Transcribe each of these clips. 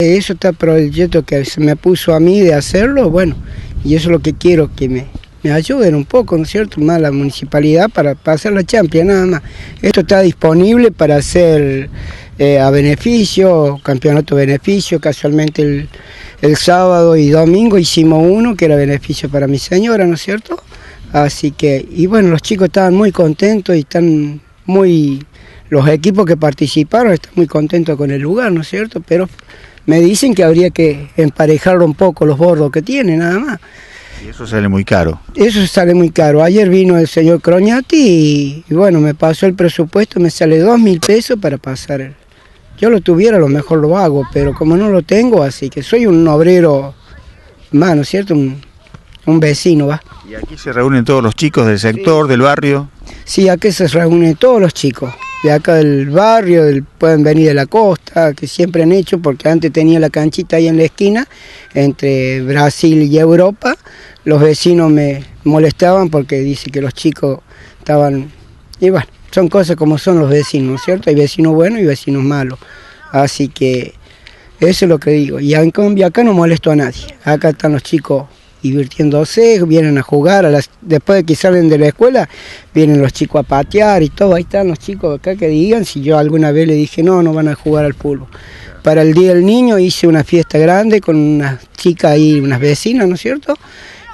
Eso está proyecto que se me puso a mí de hacerlo, bueno, y eso es lo que quiero, que me, me ayuden un poco, ¿no es cierto?, más la municipalidad para, pasar la Champions, nada más. Esto está disponible para hacer eh, a beneficio, campeonato beneficio, casualmente el, el sábado y domingo hicimos uno que era beneficio para mi señora, ¿no es cierto? Así que, y bueno, los chicos estaban muy contentos y están muy, los equipos que participaron están muy contentos con el lugar, ¿no es cierto? Pero me dicen que habría que emparejarlo un poco los bordos que tiene, nada más. Y eso sale muy caro. Eso sale muy caro. Ayer vino el señor Croñati y, y bueno, me pasó el presupuesto, me sale dos mil pesos para pasar. el- Yo lo tuviera, a lo mejor lo hago, pero como no lo tengo, así que soy un obrero más, ¿no es cierto? Un, un vecino, va. Y aquí se reúnen todos los chicos del sector, del barrio. Sí, aquí se reúnen todos los chicos de acá del barrio, del- pueden venir de la costa, que siempre han hecho, porque antes tenía la canchita ahí en la esquina, entre Brasil y Europa. Los vecinos me molestaban porque dice que los chicos estaban... Y bueno, son cosas como son los vecinos, ¿no es cierto? Hay vecinos buenos y vecinos malos. Así que eso es lo que digo. Y en cambio acá no molesto a nadie. Acá están los chicos divirtiéndose, vienen a jugar, después de que salen de la escuela, vienen los chicos a patear y todo. Ahí están los chicos acá que digan si yo alguna vez le dije no, no van a jugar al fútbol. Para el Día del Niño hice una fiesta grande con unas chicas ahí, unas vecinas, ¿no es cierto?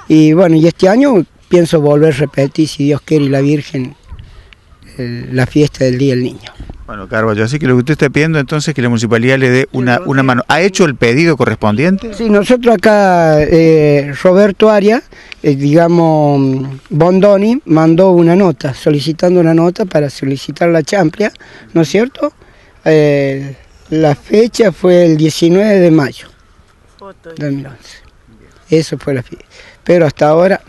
Y bueno, y este año pienso volver a repetir, si Dios quiere y la Virgen, el- la fiesta del Día del Niño. Bueno, Carvalho, así que lo que usted está pidiendo entonces es que la municipalidad le dé una, una mano. ¿Ha hecho el pedido correspondiente? Sí, nosotros acá, eh, Roberto Arias, eh, digamos, Bondoni, mandó una nota, solicitando una nota para solicitar la champlia, ¿no es cierto? Eh, la fecha fue el 19 de mayo del 2011. Eso fue la fecha. Pero hasta ahora